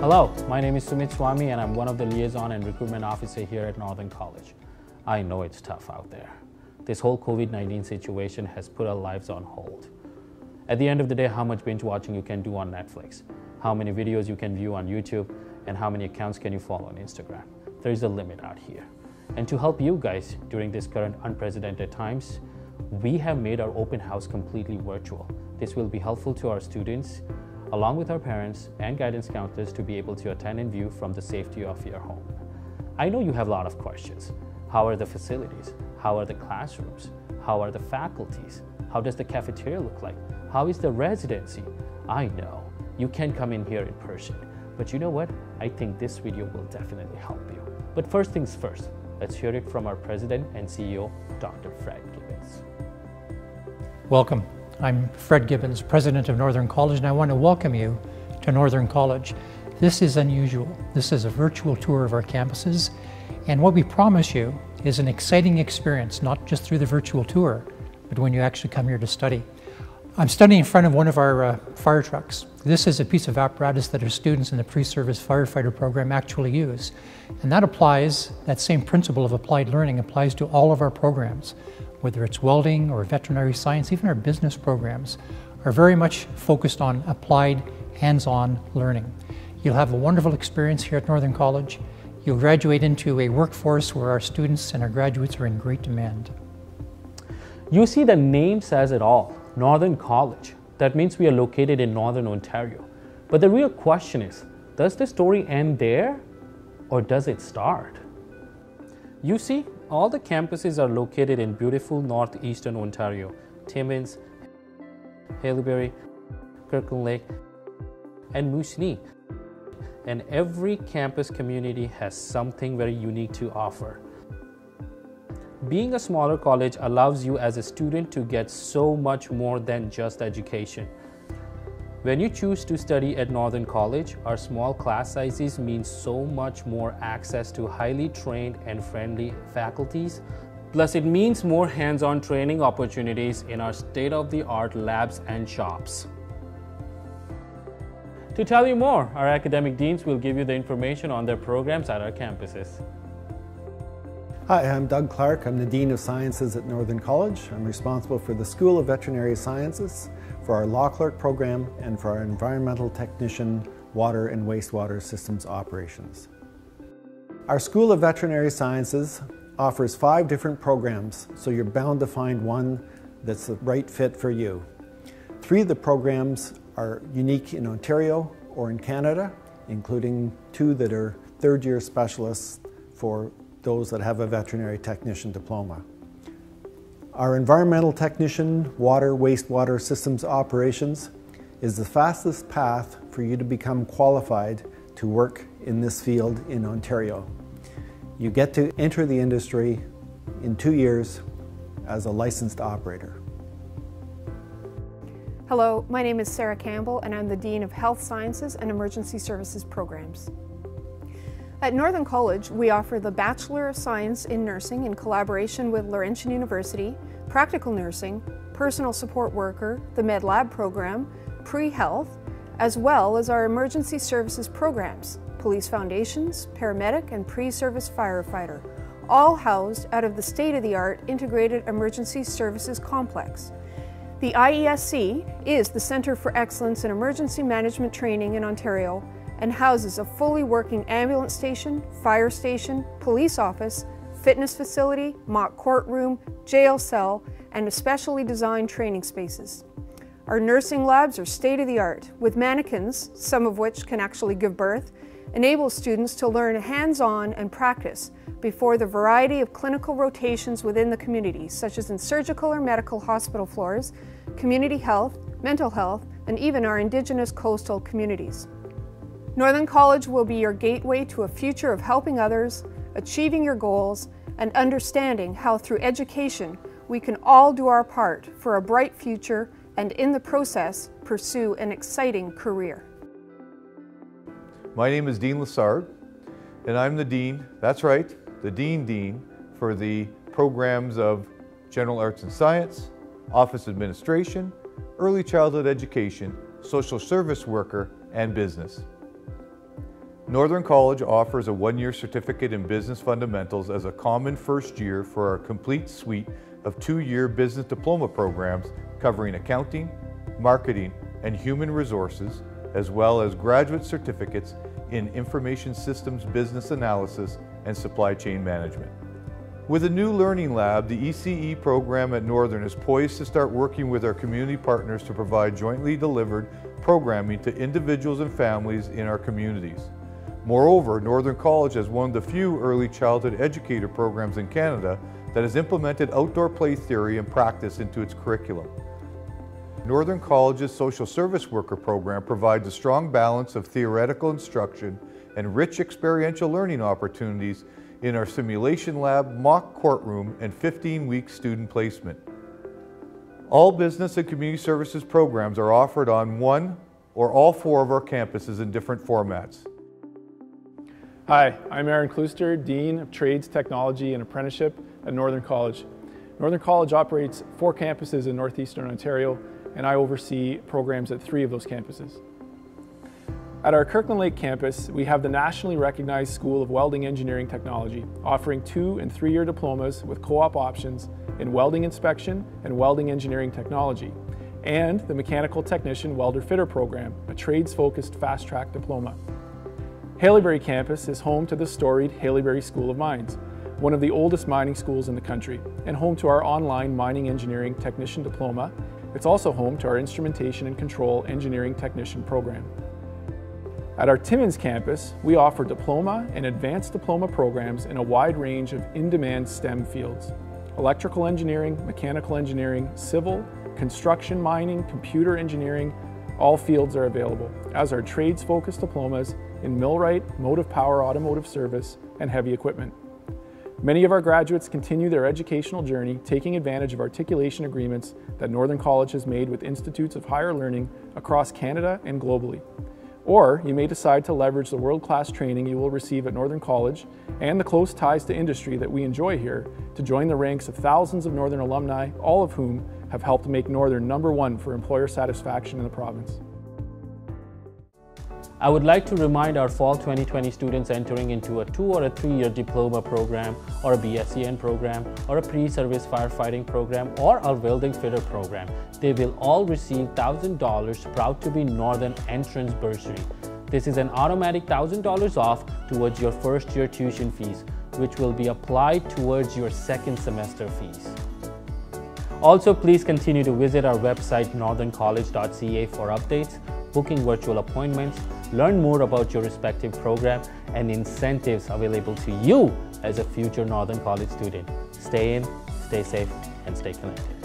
Hello, my name is Sumit Swami and I'm one of the liaison and recruitment officer here at Northern College. I know it's tough out there. This whole COVID-19 situation has put our lives on hold. At the end of the day, how much binge watching you can do on Netflix, how many videos you can view on YouTube, and how many accounts can you follow on Instagram. There is a limit out here. And to help you guys during this current unprecedented times, we have made our open house completely virtual. This will be helpful to our students along with our parents and guidance counselors to be able to attend and view from the safety of your home. I know you have a lot of questions. How are the facilities? How are the classrooms? How are the faculties? How does the cafeteria look like? How is the residency? I know you can come in here in person, but you know what? I think this video will definitely help you. But first things first, let's hear it from our president and CEO, Dr. Fred Gibbons. Welcome. I'm Fred Gibbons, President of Northern College, and I want to welcome you to Northern College. This is unusual. This is a virtual tour of our campuses, and what we promise you is an exciting experience, not just through the virtual tour, but when you actually come here to study. I'm standing in front of one of our uh, fire trucks. This is a piece of apparatus that our students in the pre-service firefighter program actually use. And that applies, that same principle of applied learning applies to all of our programs whether it's welding or veterinary science, even our business programs, are very much focused on applied, hands-on learning. You'll have a wonderful experience here at Northern College. You'll graduate into a workforce where our students and our graduates are in great demand. You see, the name says it all Northern College. That means we are located in Northern Ontario. But the real question is does the story end there or does it start? You see, all the campuses are located in beautiful northeastern Ontario, Timmins, Haileybury, Kirkland Lake, and Moosonee. And every campus community has something very unique to offer. Being a smaller college allows you as a student to get so much more than just education. When you choose to study at Northern College, our small class sizes mean so much more access to highly trained and friendly faculties. Plus, it means more hands-on training opportunities in our state-of-the-art labs and shops. To tell you more, our academic deans will give you the information on their programs at our campuses. Hi, I'm Doug Clark. I'm the Dean of Sciences at Northern College. I'm responsible for the School of Veterinary Sciences for our law clerk program and for our environmental technician water and wastewater systems operations. Our School of Veterinary Sciences offers five different programs, so you're bound to find one that's the right fit for you. Three of the programs are unique in Ontario or in Canada, including two that are third year specialists for those that have a veterinary technician diploma. Our environmental technician, water, wastewater systems operations is the fastest path for you to become qualified to work in this field in Ontario. You get to enter the industry in two years as a licensed operator. Hello, my name is Sarah Campbell and I'm the Dean of Health Sciences and Emergency Services Programs. At Northern College, we offer the Bachelor of Science in Nursing in collaboration with Laurentian University, Practical Nursing, Personal Support Worker, the Med Lab program, Pre-Health, as well as our Emergency Services programs, Police Foundations, Paramedic, and Pre-Service Firefighter, all housed out of the state-of-the-art Integrated Emergency Services Complex. The IESC is the Centre for Excellence in Emergency Management Training in Ontario and houses a fully working ambulance station, fire station, police office, fitness facility, mock courtroom, jail cell, and specially designed training spaces. Our nursing labs are state-of-the-art, with mannequins, some of which can actually give birth, enable students to learn hands-on and practice before the variety of clinical rotations within the community, such as in surgical or medical hospital floors, community health, mental health, and even our Indigenous coastal communities. Northern College will be your gateway to a future of helping others, achieving your goals, and understanding how through education we can all do our part for a bright future and in the process pursue an exciting career. My name is Dean Lessard and I'm the Dean, that's right, the Dean Dean for the programs of General Arts and Science, Office Administration, Early Childhood Education, Social Service Worker, and Business. Northern College offers a one-year certificate in business fundamentals as a common first year for our complete suite of two-year business diploma programs covering accounting, marketing, and human resources, as well as graduate certificates in information systems business analysis and supply chain management. With a new learning lab, the ECE program at Northern is poised to start working with our community partners to provide jointly delivered programming to individuals and families in our communities. Moreover, Northern College has one of the few early childhood educator programs in Canada that has implemented outdoor play theory and practice into its curriculum. Northern College's social service worker program provides a strong balance of theoretical instruction and rich experiential learning opportunities in our simulation lab, mock courtroom, and 15-week student placement. All business and community services programs are offered on one or all four of our campuses in different formats. Hi, I'm Aaron Klooster, Dean of Trades, Technology and Apprenticeship at Northern College. Northern College operates four campuses in Northeastern Ontario and I oversee programs at three of those campuses. At our Kirkland Lake campus, we have the nationally recognized School of Welding Engineering Technology, offering two and three-year diplomas with co-op options in welding inspection and welding engineering technology, and the Mechanical Technician Welder Fitter program, a trades-focused fast-track diploma. Haileybury campus is home to the storied Haileybury School of Mines, one of the oldest mining schools in the country, and home to our online Mining Engineering Technician Diploma. It's also home to our Instrumentation and Control Engineering Technician program. At our Timmins campus, we offer diploma and advanced diploma programs in a wide range of in-demand STEM fields. Electrical engineering, mechanical engineering, civil, construction, mining, computer engineering, all fields are available, as are trades-focused diplomas in millwright, motive power automotive service, and heavy equipment. Many of our graduates continue their educational journey taking advantage of articulation agreements that Northern College has made with institutes of higher learning across Canada and globally. Or you may decide to leverage the world-class training you will receive at Northern College and the close ties to industry that we enjoy here to join the ranks of thousands of Northern alumni, all of whom have helped make Northern number one for employer satisfaction in the province. I would like to remind our fall 2020 students entering into a two or a three year diploma program or a BScN program or a pre-service firefighting program or a welding fitter program. They will all receive $1,000 proud to be Northern entrance bursary. This is an automatic $1,000 off towards your first year tuition fees, which will be applied towards your second semester fees. Also, please continue to visit our website northerncollege.ca for updates, booking virtual appointments, learn more about your respective program and incentives available to you as a future Northern College student. Stay in, stay safe, and stay connected.